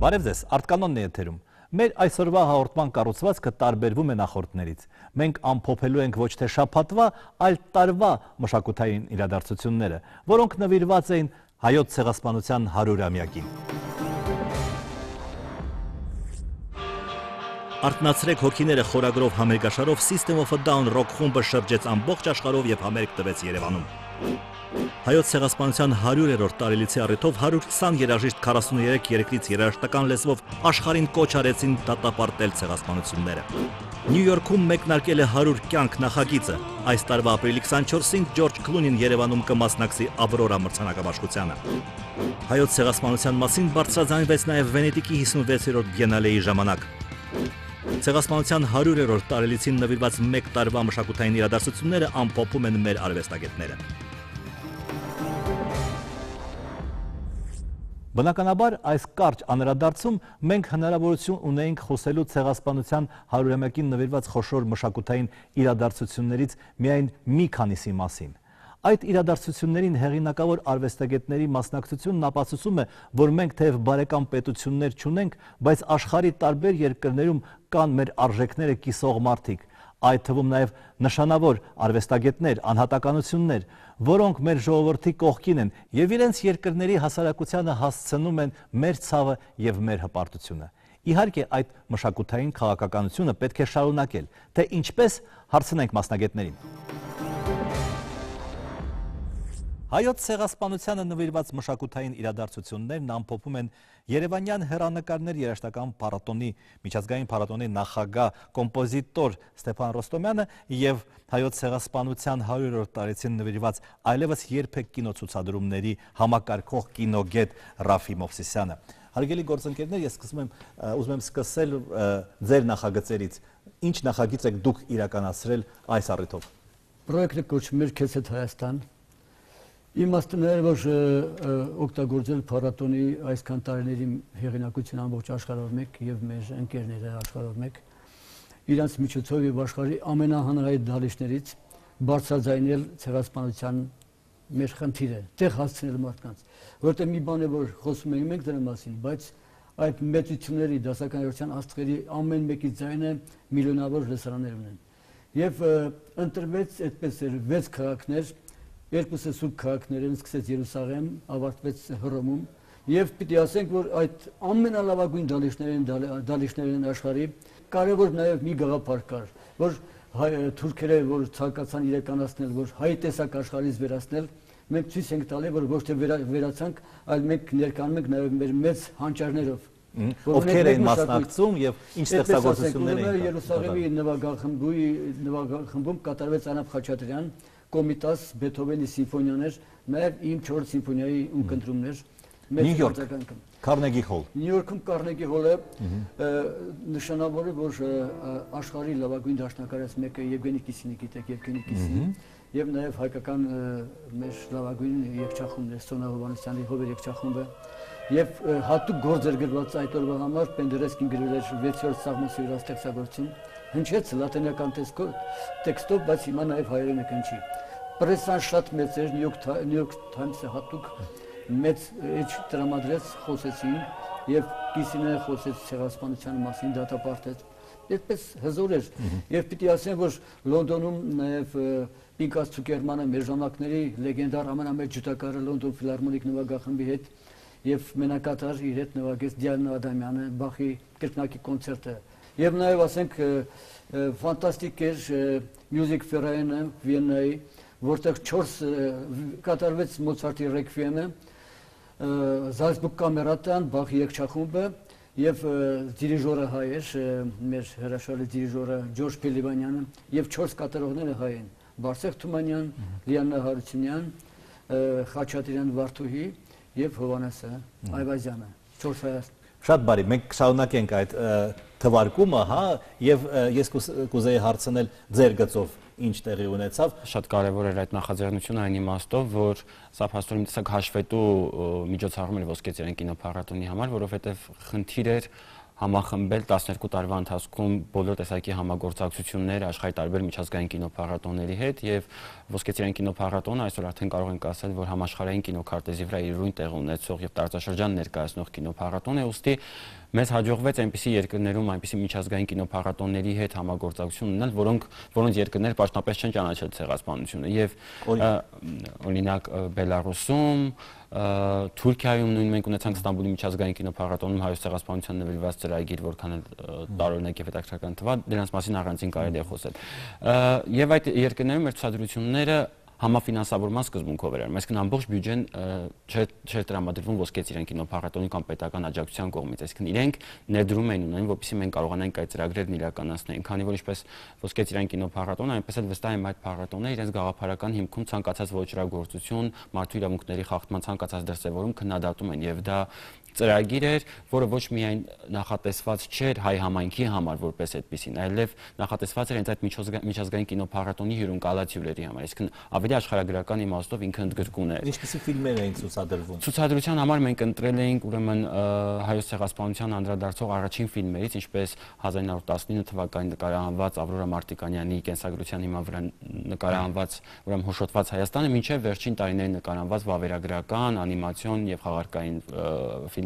Բարև ձեզ, արտկանոնն է եթերում։ Մեր այսօրվա հաղորդման կառուցվածքը տարբերվում է նախորդներից։ Մենք ամփոփելու ենք ոչ թե շաբաթվա, այլ տարվա մշակութային իրադարձությունները, որոնք նվիրված էին հայոց ցեղասպանության 100-ամյակին։ Արտնացրեք հոգիները խորագրով համերգաշարով System of a Down ռոք խումբը շրջեց ամբողջ աշխարհով եւ համերգ տվեց Երևանում։ Հայոց ցեղասպանության 100-երորդ տարելիցի առիթով 120 երաժիշտ 43 երկրից երաժշտական լեզվով աշխարհին կոչ արեցին դատապարտել ցեղասպանությունները։ Նյու Յորքում մեկնարկել է 100 կյանք նախագիծը։ Այս տարվա ապրիլի 24-ին Ջորջ Քլունին Երևանում կմասնակցի Ավրորա մրցանակաբաշխությանը։ Հայոց ցեղասպանության մասին բարձրաձայնվեց նաև Վենետիկի 56-րդ Բիենալեի ժամանակ։ Ցեղասպանության 100-երորդ տարելիցին նվիրված 1 տարվա մշակութային իրադարձությունները ամփոփում են մեր արվեստագետները։ Բնականաբար այս կարճ անդրադարձում մենք հնարավորություն ունեինք խոսելու ցեղասպանության 100-ամյակին նվիրված խոշոր մշակութային իրադարձություններից միայն մի քանիսի մասին։ Այդ իրադարձություններին հեղինակավոր արվեստագետների մասնակցությունն ապացուցում է, որ մենք թեև բարեկամ պետություններ չունենք, բայց աշխարի տարբեր երկրներում կան մեր արժեքները կիսող մարդիկ, այդ թվում նաև նշանավոր արվեստագետներ, անհատականություններ, որոնք մեր ժողովրդի կողքին են եւ իրենց երկրների հասարակությանը հասցնում են մեր ցավը եւ մեր հպարտությունը։ Իհարկե այդ մշակութային քաղաքականությունը պետք է շարունակել, թե ինչպես հարցնենք մասնագետներին։ Հայոց ցեղասպանությանը նվիրված մշակութային իրադարձություններն ամփոփում են Երևանյան հերանեկարներ երաշտական փառատոնի միջազգային փառատոնի նախագահ կոմպոզիտոր Ստեփան Ռոստոմյանը եւ Հայոց ցեղասպանության 100-րդ տարեցին նվիրված այլևս երբեք կինոցուցադրումների համակարգող կինոգետ Ռաֆի Մովսիսյանը։ Հարգելի գործընկերներ, ես սկսում եմ ուզում եմ սկսել ձեր նախագծերից։ Ինչ նախագիծ եք դուք իրականացրել այս առիթով։ Պրոյեկտը կոչվում է Քեսետ Հայաստան Իմաստն է, որ օգտագործել փառատոնի այսքան տարիների հեղինակություն ամբողջ աշխարհով մեկ եւ մեր ընկերները աշխարհով մեկ իրանց միջոցով եւ աշխարհի ամենահանրայիտ դալիչներից բարձրաձայնել ցեղասպանության մեր խնդիրը, տեղ հասցնել մարդկանց, որտեղ մի բան է որ խոսում ենք մենք դրա մասին, բայց այդ մեծությունների դասականության աստղերի ամեն մեկի ձայնը միլիոնավոր լսարաններ ունեն։ Եվ ընտրվեց այդպես էր 6 քաղաքներ, երկուսը սուրբ քաղաքներեն սկսեց Երուսաղեմ, ավարտվեց Հռոմում եւ պիտի ասենք, որ այդ ամենալավագույն դալիչներն դալիչներն աշխարհի կարևոր նաեւ մի գաղափար կար, որ թուրքերը որ ցանկացան իրականացնել, որ հայ տեսակ աշխարհից վերացնել, մենք ցույց ենք տալի, որ ոչ թե վերացանք, այլ մենք ներկանում ենք նաեւ մեր մեծ հանճարներով ովքեր էին մասնակցում եւ ինչ ստեղծագործություններ էին Երուսաղեմի նվագախմբի նվագախմբում կատարվեց Անապ Խաչատրյան Կոմիտաս Բեթհովենի սիմֆոնիաներ, նաև իմ 4 սիմֆոնիայի ունկնդրումներ Նյու Յորք Կարնեգի հոլ։ Նյու Յորքում Կարնեգի հոլը նշանավոր է, որ աշխարհի լավագույն դաշնակարից մեկը Եվգենի Կիսինի գիտեք, Եվգենի Կիսինի եւ նաեւ հայկական մեր լավագույն երգչախումբն է Սոնա Հովանեսյանի հովեր երգչախումբը եւ հատուկ գործ էր գրված այդ օրվա համար Պենդերեսկին գրել էր 6-րդ սաղմոսի վրա ստեղծագործություն հնչեց լատինական տեքստով, բայց հիմա նաև հայերենը կնչի։ Պրեսան շատ մեծ էր, Նյու Յորք Թայմսը հատուկ մեծ էջ տրամադրեց, խոսեցին եւ Կիսինը խոսեց ցեղասպանության մասին, դատապարտեց։ Այդպես հզոր էր եւ պիտի ասեմ, որ Լոնդոնում նաեւ Պինկաս Ցուկերմանը մեր ժամանակների լեգենդար ամենամեծ ջութակարը Լոնդոն ֆիլհարմոնիկ նվագախմբի հետ եւ մենակատար իր հետ նվագեց Դիանա Ադամյանը Բախի կրկնակի կոնցերտը Եվ նաև ասենք ֆանտաստիկ էր Music Fair-ը Վիեննայի, որտեղ 4 կատարվեց Մոցարտի ռեկվիեմը, Զալցբուրգ կամերատան, Բախ երգչախումբը եւ դիրիժորը հայ էր, մեր հրաշալի դիրիժորը Ջորջ Պելիվանյանը եւ 4 կատարողները հայ են։ Բարսեղ Թումանյան, Լիաննա Հարությունյան, Խաչատրյան Վարդուհի եւ Հովանեսը Այվազյանը։ 4 հայ Շատ բարի, մենք շարունակենք այդ թվարկումը, հա, եւ ես կուզեի հարցնել ձեր գծով ինչ տեղի ունեցավ։ Շատ կարևոր էր այդ նախաձեռնությունը այն իմաստով, որ սա փաստորեն տեսակ հաշվետու միջոցառում էր ոսկե ծերեն կինոփառատոնի համար, որովհետեւ խնդիր էր համախմբել 12 տարվա ընթացքում բոլոր տեսակի համագործակցություններ աշխարհի տարբեր միջազգային կինոփառատոների հետ եւ Ոսկեծիրան կինոփառատոնը այսօր արդեն կարող ենք ասել, որ համաշխարհային կինոքարտեզի վրա իր ուրույն տեղ ունեցող եւ տարածաշրջան ներկայացնող կինոփառատոն է, ուստի մեզ հաջողվեց այնպիսի երկրներում այնպիսի միջազգային կինոփառատոնների հետ համագործակցություն ունենալ, որոնք որոնց երկրները պաշտոնապես չեն ճանաչել ցեղասպանությունը եւ օրինակ Բելարուսում, Թուրքիայում նույն մենք ունեցանք Ստամբուլի միջազգային կինոփառատոնում հայոց ցեղասպանության նվիրված ծրագիր, որքան էլ տարօրինակ եւ հետաքրքրական թվա, դրանց մասին առանձին կարելի է խոսել։ Եվ այդ երկրներում մեր ցուցադրությունները համաֆինանսավորման սկզբունքով էր։ Այսինքն ամբողջ բյուջեն չէր չէր տրամադրվում ոսկե ծիրան կինոփառատոնի կամ պետական աջակցության կողմից։ Այսինքն իրենք ներդրում էին ունեն, որպեսզի մենք կարողանանք այդ ծրագրերն իրականացնել։ Քանի որ ինչպես ոսկե ծիրան կինոփառատոնը, այնպես էլ վստահ եմ այդ փառատոնը իրենց գաղափարական հիմքում ցանկացած ոչրագործություն, մարդու իրավունքների խախտման ցանկացած դրսևորում քննադատում են եւ դա ծրագիր էր, որը ոչ միայն նախատեսված չէր հայ համայնքի համար որպես այդպեսին, այլև նախատեսված էր հենց այդ միջազգային կինոփառատոնի հյուրընկալած հյուրերի համար, այսինքն ավելի աշխարհագրական իմաստով ինքը ընդգրկուն էր։ Ինչպիսի ֆիլմեր էին ցուցադրվում։ Ցուցադրության համար մենք ընտրել էինք ուրեմն հայոց ցեղասպանության անդրադարձող առաջին ֆիլմերից, ինչպես 1919 թվականին նկարահանված Ավրորա Մարտիկանյանի կենսագրության հիման վրա նկարահանված ուրեմն հոշոտված Հայաստանը, մինչև վերջին տարիներին նկարահանված վավերագրական, անիմացիոն եւ խաղարկային ֆիլմեր,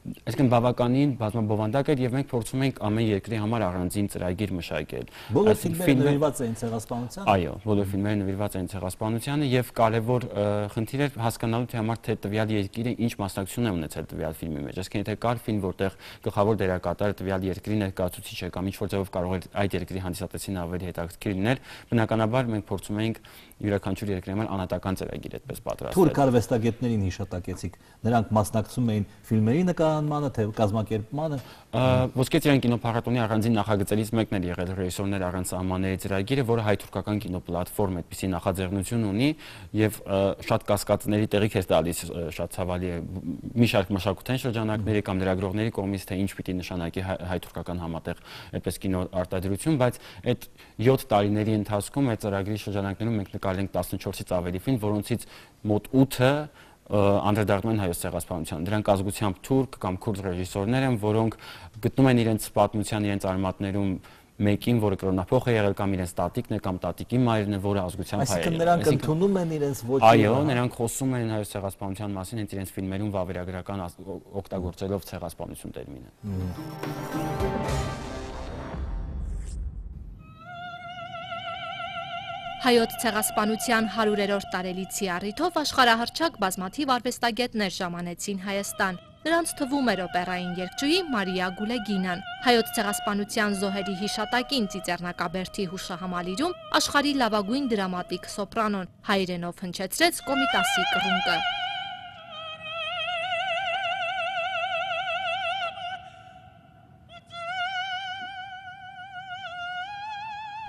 այսինքն բավականին բազմաբովանդակ էր եւ մենք փորձում ենք ամեն երկրի համար առանձին ծրագիր մշակել։ Բոլոր ֆիլմերը նվիրված էին ցեղասպանությանը։ Այո, բոլոր ֆիլմերը նվիրված էին ցեղասպանությանը եւ կարեւոր խնդիր էր հասկանալու թե համար թե տվյալ երկիրը ինչ մասնակցություն է ունեցել տվյալ ֆիլմի մեջ։ Այսինքն եթե կար ֆիլմ, որտեղ գլխավոր դերակատարը տվյալ երկրի ներկայացուցիչ է կամ ինչ որ ձևով կարող էր այդ երկրի հանդիսատեսին ավելի հետաքրքիր լինել, բնականաբար մենք փորձում ենք յուրաքանչյուր երկրի համար անհատական ծրագիր այդպես պատրաստել։ Թուրք արվեստագետներին հիշատակեցիք։ Նրանք մասնակցում էին ֆիլմերի նկարահանմանը, թե կազմակերպմանը։ Ոսկե ծիրան կինոփառատոնի առանձին նախագծերից մեկն էր եղել ռեժիսորներ առանց սահմանների ծրագիրը, որը հայ-թուրքական կինոպլատֆորմ այդպիսի նախաձեռնություն ունի եւ շատ կասկածների տեղիք է տալիս շատ ցավալի է մի շարք մշակութային շրջանակների կամ լրագրողների կողմից թե ինչ պիտի նշանակի հայ-թուրքական համատեղ այդպես կինո արտադրություն, բայց այդ 7 տարիների ընթացքում այդ ծրագրի շրջանակներում մենք նկար նկարել ենք 14-ից ավելի ֆիլմ, որոնցից մոտ 8-ը անդրադառնում են հայոց ցեղասպանության։ Դրանք ազգությամբ թուրք կամ քուրդ ռեժիսորներ են, որոնք գտնում են իրենց պատմության, իրենց արմատներում մեկին, որը կրոնափոխ է եղել կամ իրենց տատիկն է կամ տատիկի մայրն է, որը ազգությամբ հայ է։ Այսինքն նրանք ընդունում են իրենց ոչինչ։ Այո, նրանք խոսում են հայոց ցեղասպանության մասին հենց իրենց ֆիլմերում վավերագրական օգտագործելով ցեղասպանություն տերմինը։ Հայոց ցեղասպանության 100-երորդ տարելիցի առիթով աշխարհահռչակ բազմաթիվ արվեստագետներ ժամանեցին Հայաստան։ Նրանց թվում էր օպերային երգչուհի Մարիա Գուլեգինան։ Հայոց ցեղասպանության զոհերի հիշատակին Ծիծեռնակաբերդի հուշահամալիրում աշխարհի լավագույն դրամատիկ սոպրանոն հայրենով հնչեցրեց Կոմիտասի կռունկը։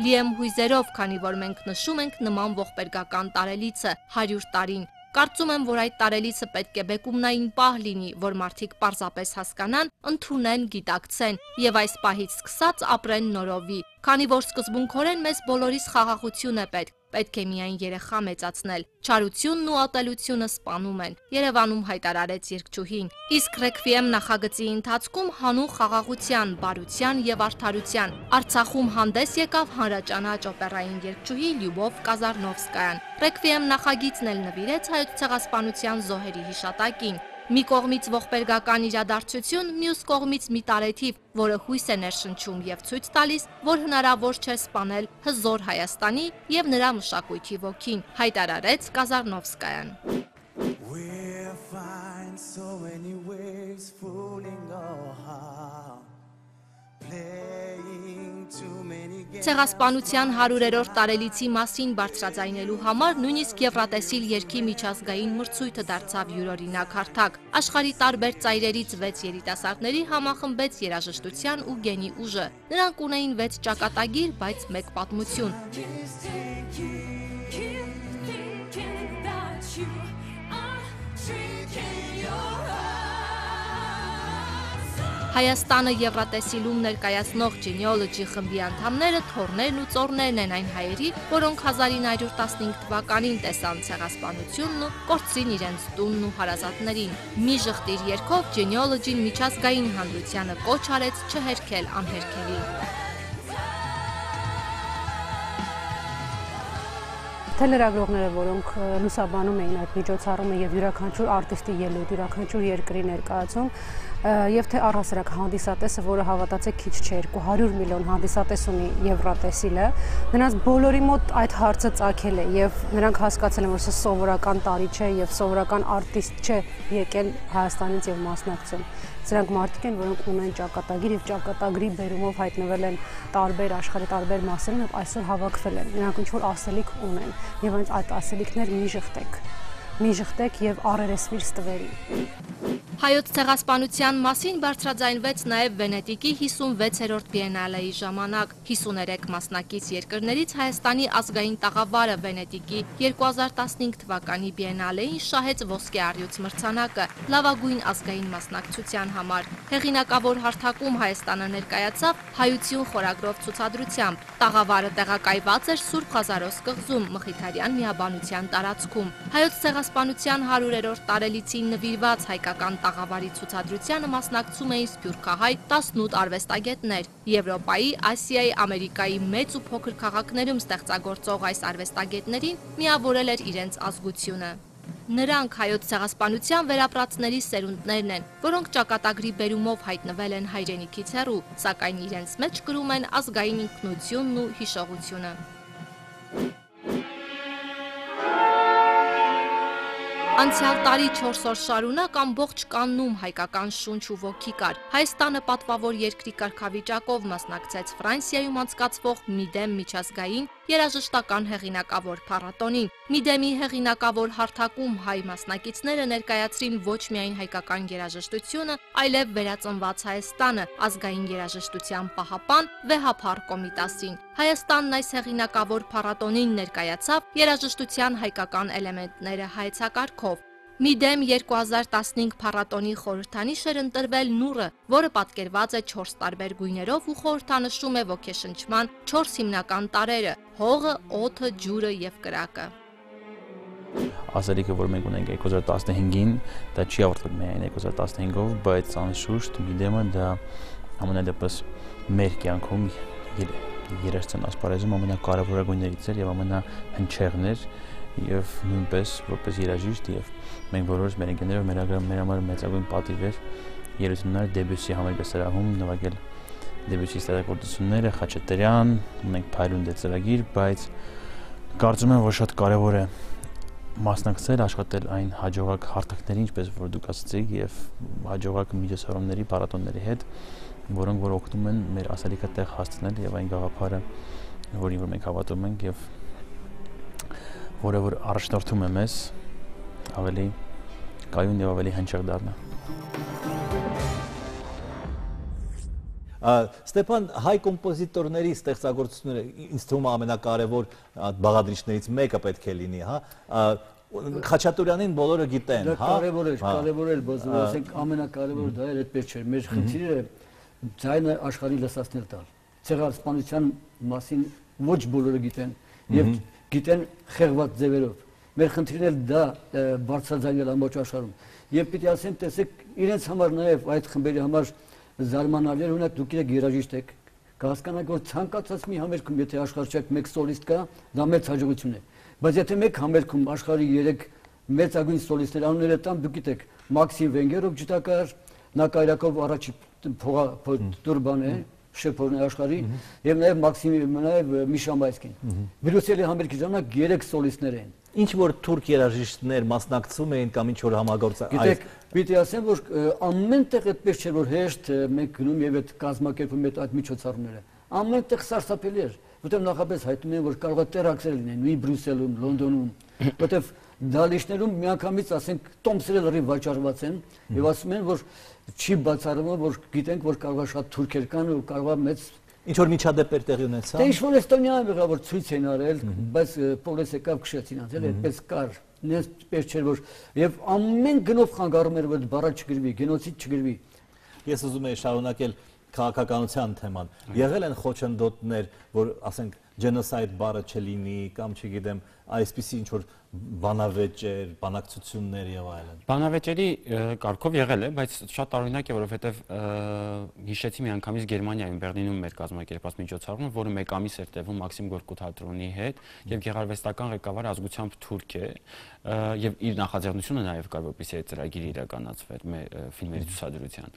Լի եմ հույզերով, քանի որ մենք նշում ենք նման ողբերգական տարելիցը 100 տարին։ Կարծում եմ, որ այդ տարելիցը պետք է բեկումնային պահ լինի, որ մարդիկ պարզապես հասկանան, ընդունեն, գիտակցեն եւ այս պահից սկսած ապրեն նորովի, քանի որ սկզբունքորեն մեզ բոլորիս խաղաղություն է պետք, Պետք է միայն երեխա մեծացնել։ Չարությունն ու ատելությունը սպանում են։ Երևանում հայտարարեց երկչուհին։ Իսկ Ռեկվիեմ նախագծի ընթացքում հանուն խաղաղության, բարության եւ արդարության Արցախում հանդես եկավ հանրաճանաչ օպերային երկչուհի Լյուբով Կազարնովսկայան։ Ռեկվիեմ նախագիծն էլ նվիրեց հայոց ցեղասպանության զոհերի հիշատակին։ Մի կողմից ողբերգական իրադարձություն, մյուս կողմից մի տարեթիվ, որը հույս է ներշնչում եւ ցույց տալիս, որ հնարավոր չէ սպանել հզոր Հայաստանի եւ նրա մշակույթի ոգին, հայտարարեց Կազարնովսկայան։ We'll find so many ways for Ցեղասպանության 100-երորդ տարելիցի մասին բարձրաձայնելու համար նույնիսկ Եվրատեսիլ երկի միջազգային մրցույթը դարձավ յուրօրինակ հարթակ։ Աշխարի տարբեր ծայրերից 6 երիտասարդների համախմբեց երաժշտության ու գենի ուժը։ Նրանք ունեին 6 ճակատագիր, բայց մեկ պատմություն։ Հայաստանը Եվրատեսիլում ներկայացնող Genealogy խմբի անդամները թորներն ու ծորներն են այն հայերի, որոնք 1915 թվականին տեսան ցեղասպանությունն ու կորցրին իրենց տունն ու հարազատներին։ Մի ժխտիր երկով Genealogy-ն միջազգային հանրությանը կոչ արեց չհերքել անհերքելի։ թե լրագրողները, որոնք լուսաբանում էին այդ միջոցառումը եւ յուրաքանչյուր արտիստի ելույթ, յուրաքանչյուր երկրի ներկայացում, եւ թե առհասարակ հանդիսատեսը, որը հավատացեք քիչ չէ, 200 միլիոն հանդիսատես ունի Եվրատեսիլը, նրանց բոլորի մոտ այդ հարցը ցակել է եւ նրանք հասկացել են, որ սա սովորական տարի չէ եւ սովորական արտիստ չէ եկել Հայաստանից եւ մասնակցում։ Սրանք մարդիկ են, որոնք ունեն ճակատագիր եւ ճակատագրի բերումով հայտնվել են տարբեր աշխարհի տարբեր մասերում եւ այսօր հավաքվել են։ Նրանք ինչ որ ասելիք ունեն եւ այդ ասելիքներ մի շղթեք մի ժխտեք եւ առերեսվիր ստվերի։ Հայոց ցեղասպանության մասին բարձրաձայնվեց նաև Վենետիկի 56-րդ բիենալեի ժամանակ։ 53 մասնակից երկրներից Հայաստանի ազգային տաղավարը Վենետիկի 2015 թվականի բիենալեին շահեց ոսկե առյուծ մրցանակը լավագույն ազգային մասնակցության համար։ Հեղինակավոր հարթակում Հայաստանը ներկայացավ հայություն խորագրով ցուցադրությամբ։ Տաղավարը տեղակայված էր Սուրբ Ղազարոս կղզում Մխիթարյան միաբանության տարածքում։ Հայոց ցեղաս Ցեղասպանության 100-րդ տարելիցին նվիրված հայկական տաղավարի ցուցադրությանը մասնակցում էին սփյուռքահայ 18 արվեստագետներ։ Եվրոպայի, Ասիայի, Ամերիկայի մեծ ու փոքր քաղաքներում ստեղծագործող այս արվեստագետներին միավորել էր իրենց ազգությունը։ Նրանք հայոց ցեղասպանության վերապրածների սերունդներն են, որոնք ճակատագրի բերումով հայտնվել են հայրենիքից հեռու, սակայն իրենց մեջ կրում են ազգային ինքնությունն ու հիշողությունը։ Անցյալ տարի 4 օր շարունակ ամբողջ կաննում հայկական շունչ ու ոգի կար։ Հայաստանը պատվավոր երկրի կարգավիճակով մասնակցեց Ֆրանսիայում անցկացվող Միդեմ միջազգային երաժշտական հեղինակավոր փառատոնին։ Միդեմի հեղինակավոր հարթակում հայ մասնակիցները ներկայացրին ոչ միայն հայկական երաժշտությունը, այլև վերածնված Հայաստանը, ազգային երաժշտության պահապան Վեհափար Կոմիտասին։ Հայաստանն այս հեղինակավոր փառատոնին ներկայացավ երաժշտության հայկական էլեմենտները հայեցակարգով։ Միդեմ 2015 փառատոնի խորհրդանիշ էր ընտրվել նուրը, որը պատկերված է 4 տարբեր գույներով ու խորհրդանշում է ոգեշնչման 4 հիմնական տարերը՝ հողը, օդը, ջուրը եւ կրակը ասելիքը, որ մենք ունենք 2015-ին, դա չի ավարտվել միայն 2015-ով, բայց անշուշտ Միդեմը դա ամենադեպս մեր կյանքում երաժշտության ասպարեզում ամենակարևորագույններից էր եւ ամենահնչեղն էր եւ նույնպես որպես երաժիշտ եւ մենք բոլորս մեր ընկերներով մեր մեր համար մեծագույն պատիվ էր. երություններ դեբյուսի համերգասրահում նվագել դեբյուսի ստեղծագործությունները Խաչատրյան, ունենք Փայլուն դեցերագիր, բայց կարծում եմ, որ շատ կարևոր է մասնակցել, աշխատել այն հաջողակ հարթակների, ինչպես որ դուք ասացիք, եւ հաջողակ միջոցառումների, փառատոնների հետ, որոնք որ օգնում են մեր ասելիքը տեղ հասցնել եւ այն գաղափարը, որին որ մենք հավատում ենք եւ որը որ առաջնորդում է մեզ ավելի կայուն եւ ավելի հնչեղ դառնա։ Ստեփան հայ կոմպոզիտորների ստեղծագործությունները ինձ թվում է ամենակարևոր բաղադրիչներից մեկը պետք է լինի, հա։ Խաչատուրյանին բոլորը գիտեն, հա։ Կարևոր է, կարևոր է, բայց ասենք ամենակարևորը դա էր, այդպես չէր։ Մեր խնդիրը ձայնը աշխարհի լսածնել տալ։ Ցեղասպանության մասին ոչ բոլորը գիտեն եւ գիտեն խեղված ձևերով։ Մեր խնդիրն էլ դա բարձրաձայնել ամբողջ աշխարհում։ Եվ պիտի ասեմ, տեսեք, իրենց համար նաև այդ խմբերի համար զարմանալի է, օրինակ դուք եք երաժիշտ եք, կհասկանաք, որ ցանկացած մի համերգում, եթե աշխարհ չեք մեկ սոլիստ կա, դա մեծ հաջողություն է։ Բայց եթե մեկ համերգում աշխարհի 3 մեծագույն սոլիստներ անունները տամ, դուք գիտեք, Մաքսիմ Վենգերով ջութակար, Նակայրակով առաջի փողա տուրբան է, շեփորն է աշխարհի եւ նաեւ Մաքսիմ նաեւ Միշա Մայսկին։ Բրյուսելի համերգի ժամանակ 3 սոլիստներ են ինչ որ թուրք երաժիշտներ մասնակցում էին կամ ինչ որ համագործ Գիտեք, պիտի ասեմ, որ ամենտեղ այդպես չէ որ հեշտ մենք գնում եւ այդ կազմակերպում այդ այդ միջոցառումները։ Ամենտեղ սարսափելի էր, որտեղ նախապես հայտնում են որ կարող է տերակսել լինեն նույն Բրյուսելում, Լոնդոնում, որտեղ դալիշներում միանգամից ասենք տոմսերը լրիվ վաճառված են եւ ասում են որ չի բացառվում որ գիտենք որ կարող է շատ թուրքեր կան ու կարող է մեծ Ինչ որ միջադեպեր տեղի ունեցա։ Դե ինչ որ Էստոնիայում եղավ որ ցույց են արել, բայց պոլիս եկավ քշեցին անցել, այդպես կար։ Նես պես չէր որ եւ ամեն գնով խանգարում էր որ բառը չգրվի, գենոցիդ չգրվի։ ես ուզում եի շարունակել քաղաքականության թեման։ Եղել են խոչընդոտներ, որ ասենք genocide բառը չլինի կամ չգիտեմ, այսպիսի ինչ որ բանավեճեր, բանակցություններ եւ այլն։ Բանավեճերի կարգով եղել է, բայց շատ տարօրինակ է, որովհետեւ հիշեցի մի անգամից Գերմանիայում Բեռլինում մեր կազմակերպած միջոցառումը, որը մեկ ամիս էր տևում Մաքսիմ Գորկու թատրոնի հետ եւ գեղարվեստական ղեկավարը ազգությամբ թուրք է եւ իր նախաձեռնությունը նաեւ կար որպեսզի այդ ծրագիրը իրականացվեր մեր ֆիլմերի ցուցադրության։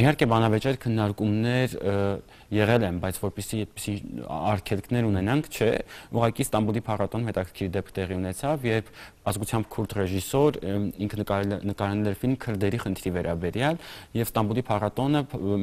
Իհարկե բանավեճեր քննարկումներ եղել են, բայց որpիսի այդպիսի արգելքներ ունենանք, չէ, ուղղակի Ստամբուլի փառատոնում հետաքրքիր դեպք տեղի ունեցավ, երբ ազգությամբ քուրդ ռեժիսոր ինքը նկարանել էր ֆիլմ քրդերի խնդրի վերաբերյալ եւ Ստամբուլի փառատոնը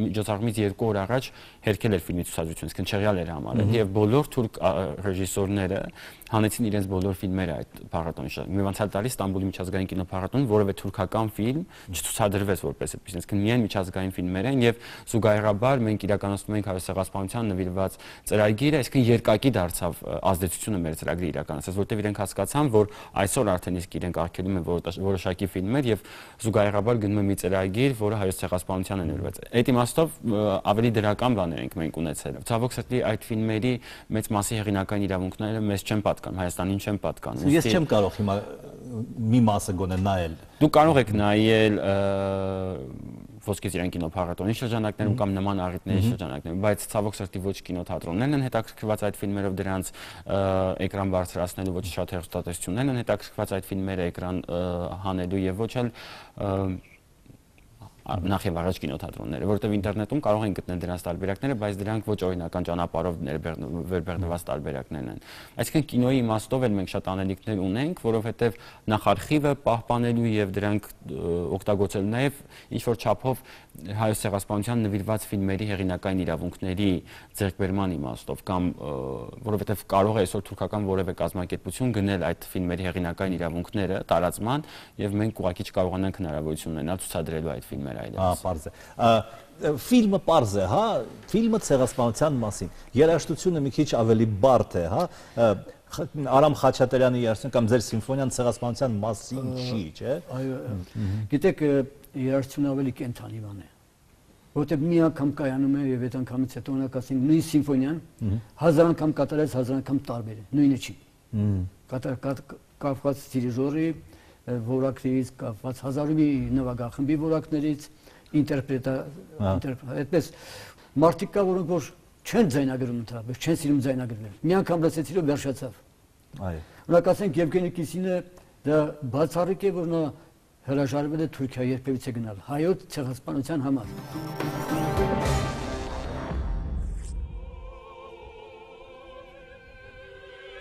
միջոցառումից 2 օր առաջ հերքել էր ֆիլմի ցուցադրությունը, իսկ չեղյալ էր համարել եւ բոլոր թուրք ռեժիսորները հանեցին իրենց բոլոր ֆիլմերը այդ փառատոնի շա։ Մի անցյալ տարի Ստամբուլի միջազգային կինոփառատոնում որևէ թուրքական ֆիլմ չցուցադրվեց որպես այդպես, իսկ միայն միջազգային ֆիլմեր են եւ զուգահեռաբար մենք իրականացնում ենք հայոց նվիրված ծրագիրը, այսինքն երկակի դարձավ ազդեցությունը մեր ծրագրի իրականացած, որտեղ իրենք հասկացան, որ այսօր արդեն իսկ իրենք արգելում են որոշակի ֆիլմեր եւ զուգահեռաբար գնում են մի ծրագիր, որը հայոց ցեղասպանության է նվիրված։ Այդ իմաստով ավելի դրական բաներ ենք մենք ունեցել։ Ցավոք սրտի այդ ֆիլմերի մեծ մասի հեղինակային իրավունքները մեզ չեն պատկանում, Հայաստանին չեն պատկանում։ Ես չեմ կարող հիմա մի մասը գոնե նայել։ Դու կարող եք նայել ոսկե ծիրան կինոփառատոնի շրջանակներում կամ նման առիթների շրջանակներում, բայց ցավոք սրտի ոչ կինոթատրոններն են հետաքրքրված այդ ֆիլմերով դրանց էկրան բարձրացնելու, ոչ շատ հեռուստատեսություններն են հետաքրքրված այդ ֆիլմերը էկրան հանելու եւ ոչ էլ նախ եւ առաջ կինոթատրոնները, որովհետեւ ինտերնետում կարող են գտնել դրանց տարբերակները, բայց դրանք ոչ օրինական ճանապարհով վերբեռնված տարբերակներն են։ Այսինքն կինոյի իմաստով էլ մենք շատ անելիքներ ունենք, որովհետեւ նախ արխիվը պահպանելու եւ դրանք օգտագործելու նաեւ ինչ որ չափով հայոց ցեղասպանության նվիրված ֆիլմերի հեղինակային իրավունքների ձեռքբերման իմաստով կամ որովհետեւ կարող է այսօր թուրքական որևէ կազմակերպություն գնել այդ ֆիլմերի հեղինակային իրավունքները տարածման եւ մենք ուղղակի չկարողանանք հնարավորություն ունենալ ցուցադրելու այդ ֆիլմերը այլևս։ Ահա, པարզ է։ Ֆիլմը པարզ է, հա, ֆիլմը ցեղասպանության մասին։ Երաժշտությունը մի քիչ ավելի բարդ է, հա։ Արամ Խաչատրյանի երաժշտություն կամ ձեր սիմֆոնիան ցեղասպանության մասին չի, չէ՞։ Այո։ Գիտեք, երաժշտությունը ավելի կենթանի բան է որտեղ մի անգամ կայանում է եւ այդ անգամից հետո օրինակ ասենք նույն սիմֆոնիան հազար անգամ կատարած հազար անգամ տարբեր է նույնը չի կատար կապված դիրիժորի որակներից կապված հազարումի նվագախմբի որակներից ինտերպրետա այդպես մարդիկ կա որոնք որ չեն ձայնագրում ընդհանրապես չեն սիրում ձայնագրվել մի անգամ լսեցին ու վերջացավ այո օրինակ ասենք Եվգենի Կիսինը դա բացառիկ է որ նա հրաժարվել է Թուրքիա երբևիցե գնալ հայոց ցեղասպանության համար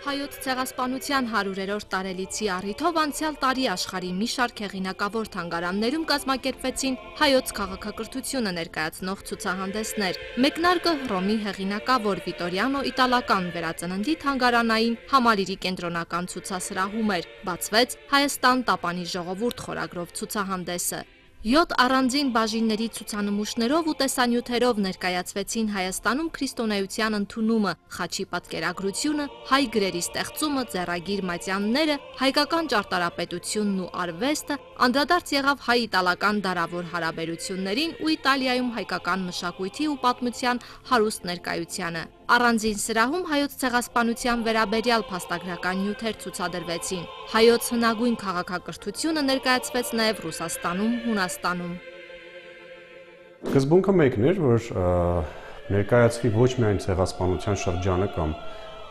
Հայոց ցեղասպանության 100-երորդ տարելիցի առիթով անցյալ տարի աշխարհի մի շարք հեղինակավոր թանգարաններում կազմակերպվեցին հայոց քաղաքակրթությունը ներկայացնող ցուցահանդեսներ։ Մեկնարկը Հռոմի հեղինակավոր Վիտորիանո իտալական վերածննդի թանգարանային համալիրի կենտրոնական ցուցասրահում էր։ Բացվեց Հայաստան տապանի ժողովուրդ խորագրով ցուցահանդեսը։ 7 առանձին բաժինների ցուցանմուշներով ու տեսանյութերով ներկայացվեցին Հայաստանում քրիստոնեության ընդունումը, խաչի պատկերագրությունը, հայ գրերի ստեղծումը, ձեռագիր մատյանները, հայկական ճարտարապետությունն ու արվեստը, անդրադարձ եղավ հայ-իտալական դարավոր հարաբերություններին ու Իտալիայում հայկական մշակույթի ու պատմության հարուստ ներկայությանը։ Առանձին սրահում հայոց ցեղասպանության վերաբերյալ փաստագրական նյութեր ցուցադրվեցին։ Հայոց հնագույն քաղաքակրթությունը ներկայացվեց նաև Ռուսաստանում, Հունաստանում։ Սկզբունքը մեկն էր, որ ներկայացվի ոչ միայն ցեղասպանության շրջանը կամ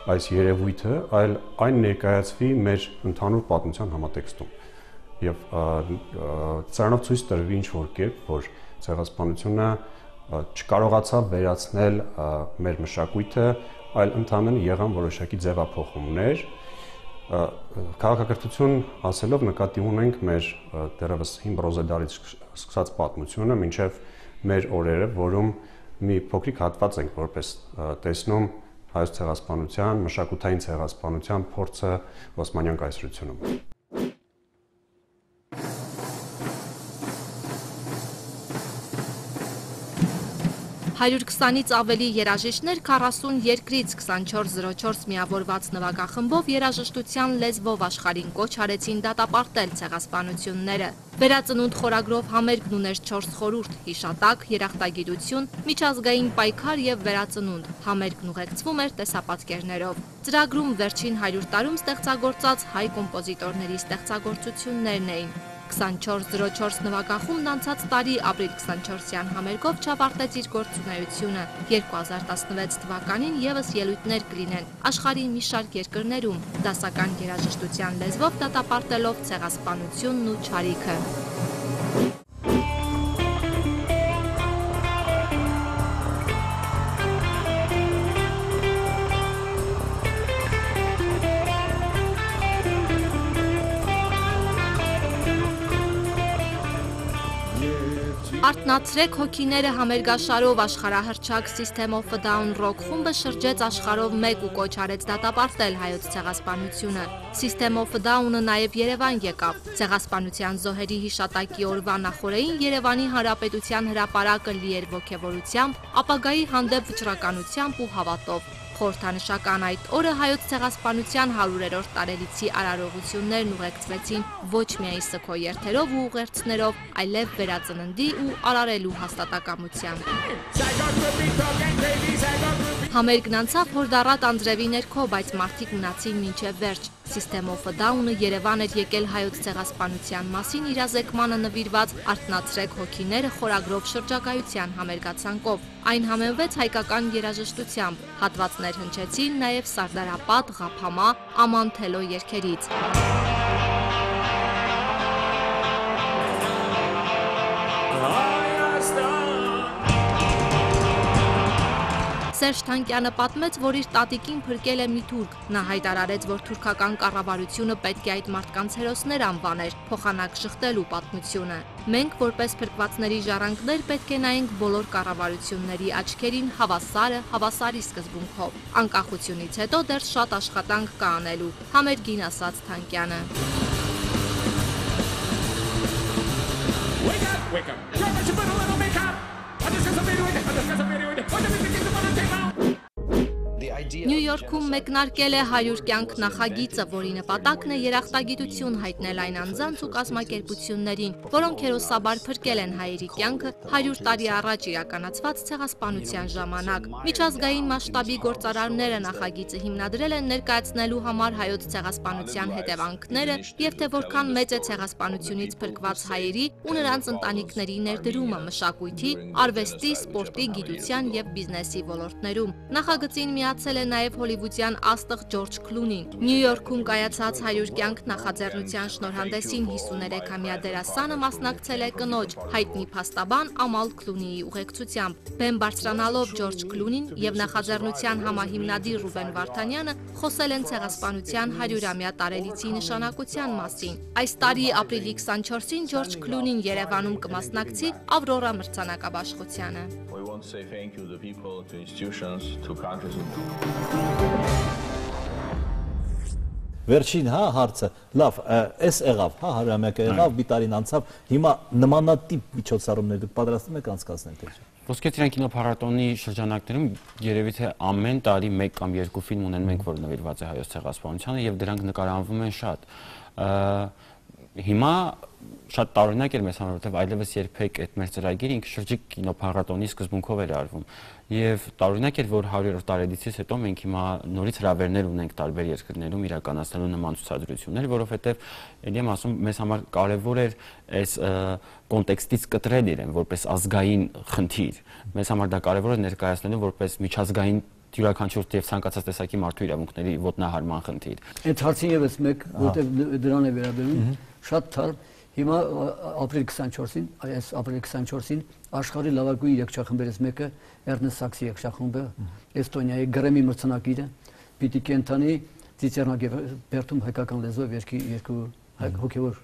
այս երևույթը, այլ այն ներկայացվի մեր ընդհանուր պատմության համատեքստում։ Եվ ծանոթ ցույց տրվի ինչ որ կերպ, որ ցեղասպանությունը չկարողացավ վերացնել մեր մշակույթը, այլ ընդհանրապես եղան որոշակի ձևափոխումներ։ Քաղաքակրթություն ասելով նկատի ունենք մեր դերևս հին բրոզեդարից սկսած պատմությունը, մինչև մեր օրերը, որում մի փոքրիկ հատված ենք որպես տեսնում հայոց ցեղասպանության, մշակութային ցեղասպանության փորձը Օսմանյան կայսրությունում։ 120-ից ավելի երաժիշտներ 40 երկրից 2404 միավորված նվագախմբով երաժշտության լեզվով աշխարհին կոչ արեցին դատապարտել ցեղասպանությունները։ Վերածնունդ խորագրով համերգն ուներ 4 խորուրդ՝ հիշատակ, երախտագիտություն, միջազգային պայքար եւ վերածնունդ։ Համերգն ուղեկցվում էր տեսապատկերներով։ Ծրագրում վերջին 100 տարում ստեղծագործած հայ կոմպոզիտորների ստեղծագործություններն էին։ 2404 նվագախումբն անցած տարի ապրիլ 24-յան համերգով չավարտեց իր գործունեությունը։ 2016 թվականին եւս ելույթներ կլինեն աշխարհի մի շարք երկրներում, դասական երաժշտության լեզվով դատապարտելով ցեղասպանությունն ու ճարիքը։ Արտնացրեք հոգիները համերգաշարով աշխարհահռչակ System of a Down rock խումբը շրջեց աշխարհով մեկ ու կոչ արեց դատապարտել հայոց ցեղասպանությունը։ System of a Down-ը նաև Երևան եկավ։ Ցեղասպանության զոհերի հիշատակի օրվա նախորդին Երևանի Հանրապետության հրապարակը լի էր ողջավորությամբ, ապագայի հանդեպ վճռականությամբ ու հավատով։ Խորհրդանշական այդ օրը հայոց ցեղասպանության 100-րդ տարելիցի արարողություններն ուղեկցվեցին ոչ միայն սքո երթերով ու ուղերձներով, այլև վերածննդի ու արարելու հաստատակամությամբ։ Համերգն անցավ հորդառատ անձրևի ներքո, բայց մարդիկ մնացին մինչև վերջ։ a Down-ը Երևան էր եկել հայոց ցեղասպանության մասին իրազեկմանը նվիրված արտնացրեք հոգիները խորագրով շրջագայության համերգացանկով։ Այն համենվեց հայկական երաժշտությամբ։ Հատվածներ հնչեցին նաև Սարդարապատ, Ղափամա, Ամանթելո երգերից։ Սերժ Թանկյանը պատմեց, որ իր տատիկին փրկել է մի թուրք։ Նա հայտարարեց, որ թուրքական կառավարությունը պետք է այդ մարդկանց հերոսներ անվաներ, փոխանակ շղթելու պատմությունը։ Մենք, որպես փրկվածների ժառանգներ, պետք է նայենք բոլոր կառավարությունների աչքերին հավասարը, հավասարի սկզբունքով։ Անկախությունից հետո դեռ շատ աշխատանք կա անելու, համերգին ասաց Թանկյանը։ Wake up, wake up. What do we begin to take Նյու Յորքում մեկնարկել է 100 կյանք նախագիծը, որի նպատակն է երախտագիտություն հայտնել այն անձանց ու կազմակերպություններին, որոնք հերոսաբար փրկել են հայերի կյանքը 100 տարի առաջ իրականացված ցեղասպանության ժամանակ։ Միջազգային մասշտաբի գործարարները նախագիծը հիմնադրել են ներկայացնելու համար հայոց ցեղասպանության հետևանքները եւ թե որքան մեծ է ցեղասպանությունից փրկված հայերի ու նրանց ընտանիքների ներդրումը մշակույթի, արվեստի, սպորտի, գիտության եւ բիզնեսի ոլորտներում։ Նախագծին միացել է նաև հոլիվուդյան աստղ Ջորջ Քլունին։ Նյու Յորքում կայացած 100 կյանք նախաձեռնության շնորհանդեսին 53-ամյա դերասանը մասնակցել է կնոջ հայտնի փաստաբան Ամալ Քլունիի ուղեկցությամբ։ Բեմ բարձրանալով Ջորջ Քլունին եւ նախաձեռնության համահիմնադիր Ռուբեն Վարդանյանը խոսել են ցեղասպանության 100-ամյա տարելիցի նշանակության մասին։ Այս տարի ապրիլի 24-ին Ջորջ Քլունին Երևանում կմասնակցի Ավրորա մրցանակաբաշխությանը want to say thank you to people, to institutions, to countries. Վերջին հա հարցը, լավ, էս եղավ, հա հարյուրամյակը եղավ, մի տարին անցավ, հիմա նմանատիպ միջոցառումներ դուք պատրաստվում եք անցկացնել թե՞ չէ։ Ոսկե ծիրան կինոփառատոնի շրջանակներում երևի թե ամեն տարի 1 կամ 2 ֆիլմ ունեն մենք, որ նվիրված է հայոց ցեղասպանությանը եւ դրանք նկարահանվում են շատ։ Հիմա շատ տարօրինակ էր մեզ համար, որովհետև այլևս երբեք այդ մեր ծրագիրը ինքը շրջիկ կինոփառատոնի սկզբունքով էր արվում։ Եվ տարօրինակ էր, որ 100-րդ տարեդիցից հետո մենք հիմա նորից հրավերներ ունենք տարբեր երկրներում իրականացնելու նման ցուցադրություններ, որովհետև ելի եմ ասում, մեզ համար կարևոր էր այս կոնտեքստից կտրել իրեն որպես ազգային խնդիր։ Մեզ համար դա կարևոր է ներկայացնելու որպես միջազգային յուրաքանչյուր եւ ցանկացած տեսակի մարդու իրավունքների ոտնահարման խնդիր։ Այդ հարցին եւս մեկ, որտեղ դրան է վերաբերում, շատ թարմ Հիմա ապրիլ 24-ին, այս ապրիլ 24-ին աշխարհի լավագույն երգչախմբերից մեկը Ernest Sachs երգչախումբը, Էստոնիայի Գրեմի մրցանակիրը, պիտի կենթանի Ծիծեռնագերտում հայկական լեզվով երկի երկու հոգևոր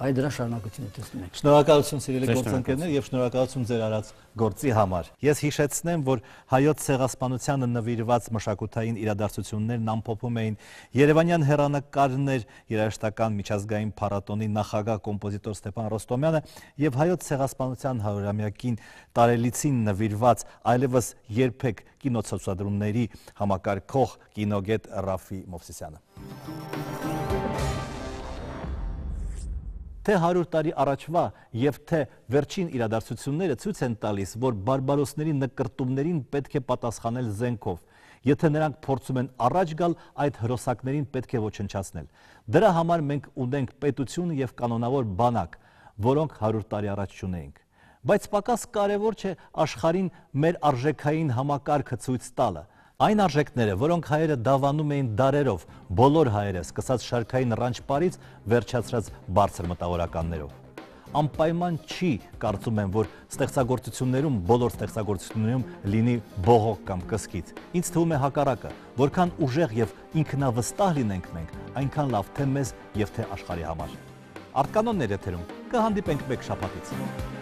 այդ դրա շարունակությունը տեսնում ենք։ Շնորհակալություն սիրելի գործընկերներ եւ շնորհակալություն ձեր արած գործի համար։ Ես հիշեցնեմ, որ հայոց ցեղասպանությանը նվիրված մշակութային իրադարձություններն ամփոփում էին Երևանյան հերանեկարներ երաժշտական միջազգային փառատոնի նախագահ կոմպոզիտոր Ստեփան Ռոստոմյանը եւ հայոց ցեղասպանության 100-ամյակին տարելիցին նվիրված այլևս երբեք կինոցուցադրումների համակարգող կինոգետ Ռաֆի Մովսիսյանը։ Թե 100 տարի առաջվա եւ թե վերջին իրադարձությունները ցույց են տալիս, որ բարբարոսների նկրտումներին պետք է պատասխանել զենքով։ Եթե նրանք փորձում են առաջ գալ, այդ հրոսակներին պետք է ոչնչացնել։ Դրա համար մենք ունենք պետություն եւ կանոնավոր բանակ, որոնք 100 տարի առաջ չունեինք։ Բայց պակաս կարևոր չէ աշխարհին մեր արժեքային համակարգը ցույց տալը։ Այն արժեքները, որոնք հայերը դավանում էին դարերով, բոլոր հայերը, սկսած շարքային ռանչպարից վերջացրած բարձր մտավորականներով։ Անպայման չի կարծում եմ, որ ստեղծագործություններում, բոլոր ստեղծագործություններում լինի բողոք կամ կսկիծ։ Ինձ թվում է հակառակը, որքան ուժեղ եւ ինքնավստահ լինենք մենք, այնքան լավ թե մեզ եւ թե աշխարհի համար։ Արտկանոններ եթերում կհանդիպենք մեկ շաբաթից։